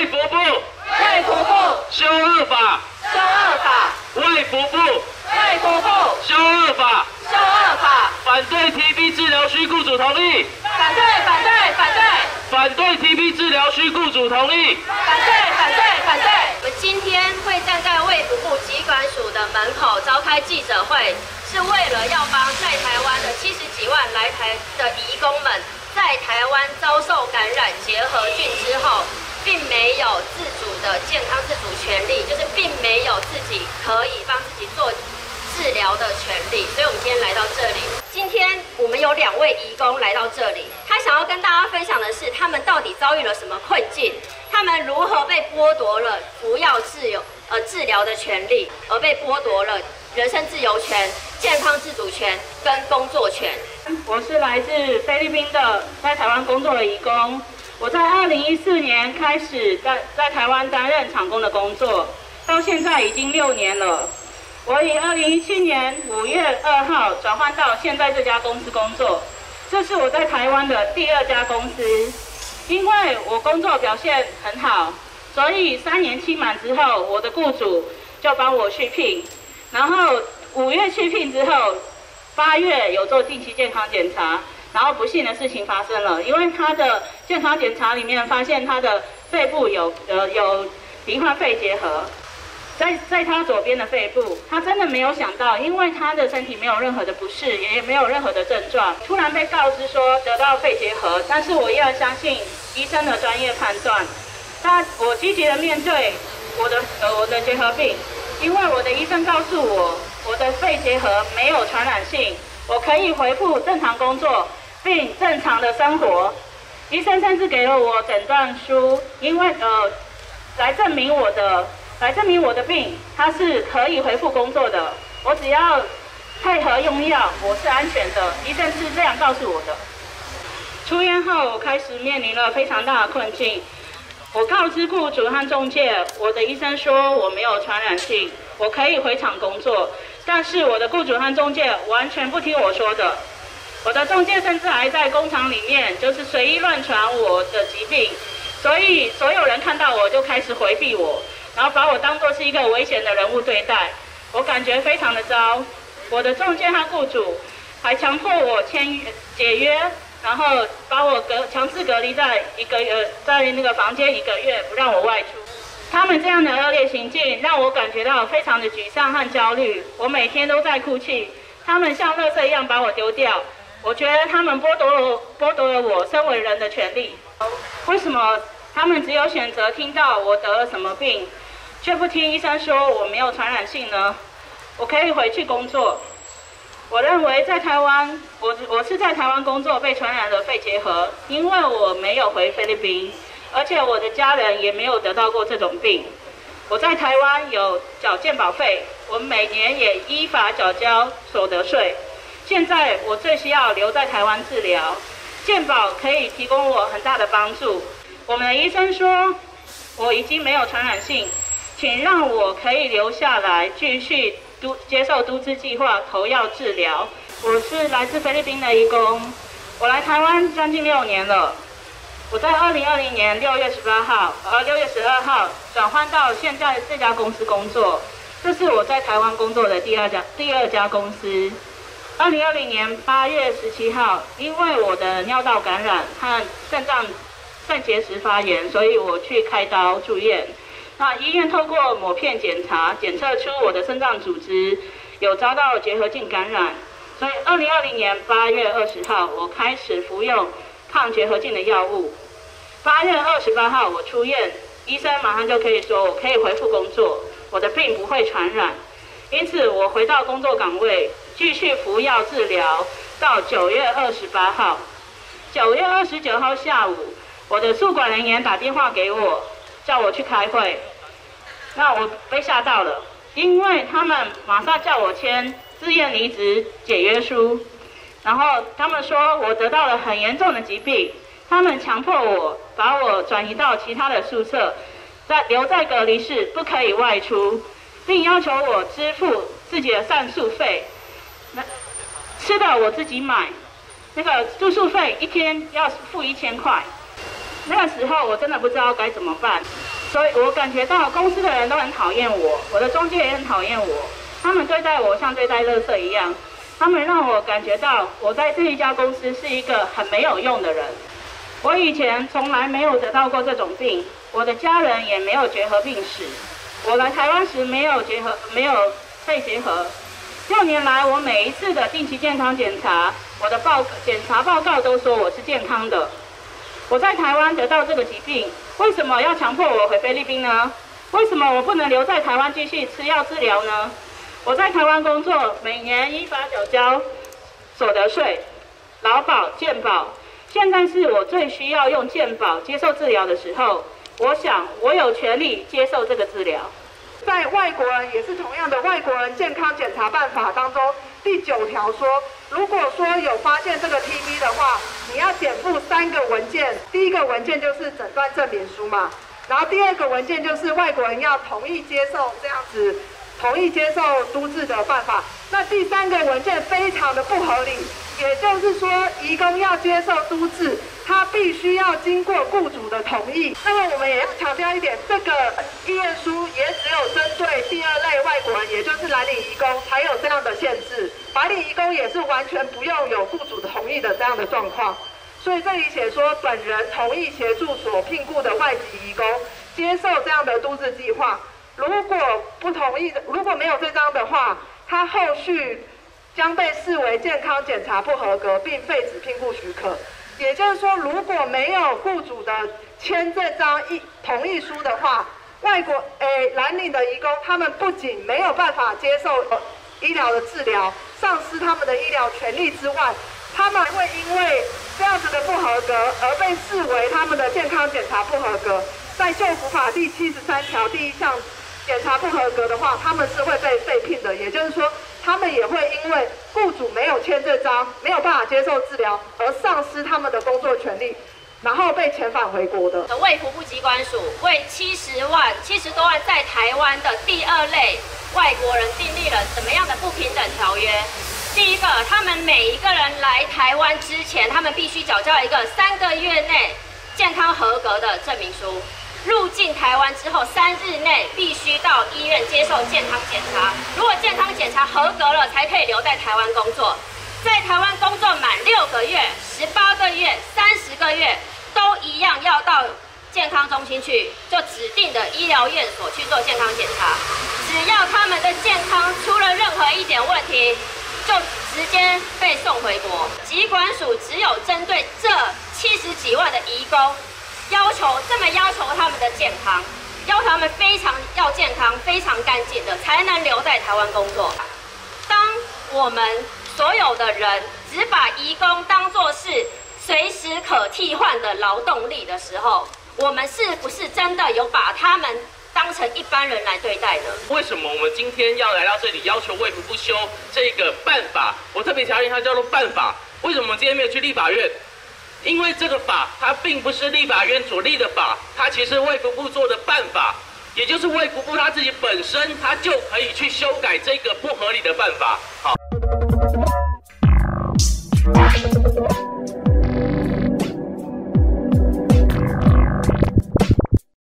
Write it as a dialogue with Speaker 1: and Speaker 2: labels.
Speaker 1: 卫福部。
Speaker 2: 卫福部。
Speaker 1: 修恶法，
Speaker 2: 修恶法，
Speaker 1: 卫福部。
Speaker 2: 卫福部。
Speaker 1: 修恶法，
Speaker 2: 修恶法，
Speaker 1: 反对 TB 治疗需雇主同意，
Speaker 2: 反对反对反对。
Speaker 1: 反对 TB 治疗需雇主同意。
Speaker 2: 反对反对反对。
Speaker 3: 我们今天会站在卫福部疾管署的门口召开记者会，是为了要帮在台湾的七十几万来台的移工们，在台湾遭受感染结核菌之后，并没有自主的健康自主权利，就是并没有自己可以帮自己做治疗的权利，所以我们今天来到这里。今天我们有两位移工来到这里，他想要跟大家分享的是，他们到底遭遇了什么困境，他们如何被剥夺了服药自由呃治疗的权利，而被剥夺了人身自由权、健康自主权跟工作权。
Speaker 4: 我是来自菲律宾的，在台湾工作的移工。我在二零一四年开始在在台湾担任厂工的工作，到现在已经六年了。我以二零一七年五月二号转换到现在这家公司工作，这是我在台湾的第二家公司。因为我工作表现很好，所以三年期满之后，我的雇主就帮我续聘。然后五月续聘之后，八月有做定期健康检查，然后不幸的事情发生了，因为他的健康检查里面发现他的肺部有呃有罹患肺结核，在在他左边的肺部，他真的没有想到，因为他的身体没有任何的不适，也没有任何的症状，突然被告知说得到肺结核，但是我依然相信医生的专业判断，那我积极的面对我的呃我的结核病，因为我的医生告诉我，我的肺结核没有传染性，我可以恢复正常工作，并正常的生活。医生甚至给了我诊断书，因为呃，来证明我的，来证明我的病，它是可以恢复工作的。我只要配合用药，我是安全的。医生是这样告诉我的。出院后，我开始面临了非常大的困境。我告知雇主和中介，我的医生说我没有传染性，我可以回厂工作。但是我的雇主和中介完全不听我说的。我的中介甚至还在工厂里面，就是随意乱传我的疾病，所以所有人看到我就开始回避我，然后把我当作是一个危险的人物对待。我感觉非常的糟。我的中介和雇主还强迫我签约解约，然后把我隔强制隔离在一个呃在那个房间一个月，不让我外出。他们这样的恶劣行径让我感觉到非常的沮丧和焦虑，我每天都在哭泣。他们像垃圾一样把我丢掉，我觉得他们剥夺了剥夺了我身为人的权利。为什么他们只有选择听到我得了什么病，却不听医生说我没有传染性呢？我可以回去工作。我认为在台湾，我我是在台湾工作被传染了肺结核，因为我没有回菲律宾，而且我的家人也没有得到过这种病。我在台湾有缴健保费，我每年也依法缴交所得税。现在我最需要留在台湾治疗，健保可以提供我很大的帮助。我们的医生说我已经没有传染性，请让我可以留下来继续都接受都资计划投药治疗。我是来自菲律宾的义工，我来台湾将近六年了。我在二零二零年六月十八号，呃六月十二号转换到现在这家公司工作，这是我在台湾工作的第二家第二家公司。二零二零年八月十七号，因为我的尿道感染和肾脏肾结石发炎，所以我去开刀住院。那医院透过抹片检查，检测出我的肾脏组织有遭到结核菌感染，所以二零二零年八月二十号，我开始服用抗结核菌的药物。八月二十八号我出院，医生马上就可以说我可以恢复工作，我的病不会传染，因此我回到工作岗位，继续服药治疗到九月二十八号。九月二十九号下午，我的宿管人员打电话给我，叫我去开会。那我被吓到了，因为他们马上叫我签自愿离职解约书，然后他们说我得到了很严重的疾病，他们强迫我把我转移到其他的宿舍，在留在隔离室不可以外出，并要求我支付自己的上宿费，吃的我自己买，那个住宿费一天要付一千块。那个时候我真的不知道该怎么办。所以我感觉到公司的人都很讨厌我，我的中介也很讨厌我，他们对待我像对待垃圾一样，他们让我感觉到我在这一家公司是一个很没有用的人。我以前从来没有得到过这种病，我的家人也没有结核病史。我来台湾时没有结核，没有肺结核。六年来，我每一次的定期健康检查，我的报检查报告都说我是健康的。我在台湾得到这个疾病，为什么要强迫我回菲律宾呢？为什么我不能留在台湾继续吃药治疗呢？我在台湾工作，每年依法缴交所得税、劳保、健保。现在是我最需要用健保接受治疗的时候，我想我有权利接受这个治疗。
Speaker 5: 在外国人也是同样的，外国人健康检查办法当中第九条说，如果说有发现这个 TB 的话，你要减负三个文件，第一个文件就是诊断证明书嘛，然后第二个文件就是外国人要同意接受这样子，同意接受都治的办法，那第三个文件非常的不合理。也就是说，移工要接受都治，他必须要经过雇主的同意。那么我们也要强调一点，这个意愿书也只有针对第二类外国人，也就是蓝领移工才有这样的限制。白领移工也是完全不用有雇主的同意的这样的状况。所以这里写说，本人同意协助所聘雇的外籍移工接受这样的都市计划。如果不同意的，如果没有这张的话，他后续。将被视为健康检查不合格，并废止聘雇许可。也就是说，如果没有雇主的签这张一同意书的话，外国诶蓝领的移工，他们不仅没有办法接受医疗的治疗，丧失他们的医疗权利之外，他们会因为这样子的不合格而被视为他们的健康检查不合格。在就服法第七十三条第一项，检查不合格的话，他们是会被废聘的。也就是说。他们也会因为雇主没有签这张，没有办法接受治疗，而丧失他们的工作权利，然后被遣返回国的。
Speaker 3: 卫福部机关署为七十万、七十多万在台湾的第二类外国人订立了什么样的不平等条约？第一个，他们每一个人来台湾之前，他们必须缴交一个三个月内健康合格的证明书。入境台湾之后三日内必须到医院接受健康检查，如果健康检查合格了，才可以留在台湾工作。在台湾工作满六个月、十八个月、三十个月，都一样要到健康中心去，就指定的医疗院所去做健康检查。只要他们的健康出了任何一点问题，就直接被送回国。疾管署只有针对这七十几万的移工。要求这么要求他们的健康，要求他们非常要健康、非常干净的，才能留在台湾工作。当我们所有的人只把移工当作是随时可替换的劳动力的时候，我们是不是真的有把他们当成一般人来对待呢？
Speaker 1: 为什么我们今天要来到这里要求卫福不修这个办法？我特别强调它叫做办法。为什么我们今天没有去立法院？因为这个法，它并不是立法院所立的法，它其实卫福部做的办法，也就是卫福部他自己本身，他就可以去修改这个不合理的办法。好。